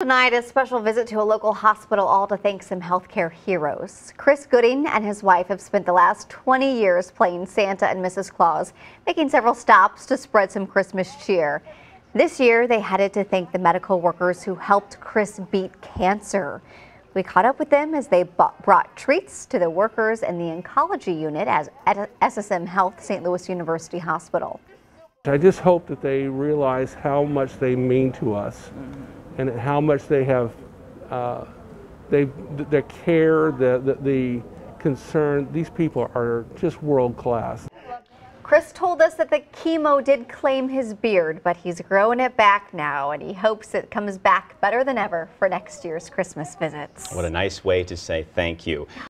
Tonight, a special visit to a local hospital, all to thank some healthcare heroes. Chris Gooding and his wife have spent the last 20 years playing Santa and Mrs. Claus, making several stops to spread some Christmas cheer. This year, they headed to thank the medical workers who helped Chris beat cancer. We caught up with them as they brought treats to the workers in the oncology unit at SSM Health St. Louis University Hospital. I just hope that they realize how much they mean to us and how much they have, uh, they, their care, the, the, the concern, these people are just world class. Chris told us that the chemo did claim his beard, but he's growing it back now, and he hopes it comes back better than ever for next year's Christmas visits. What a nice way to say thank you.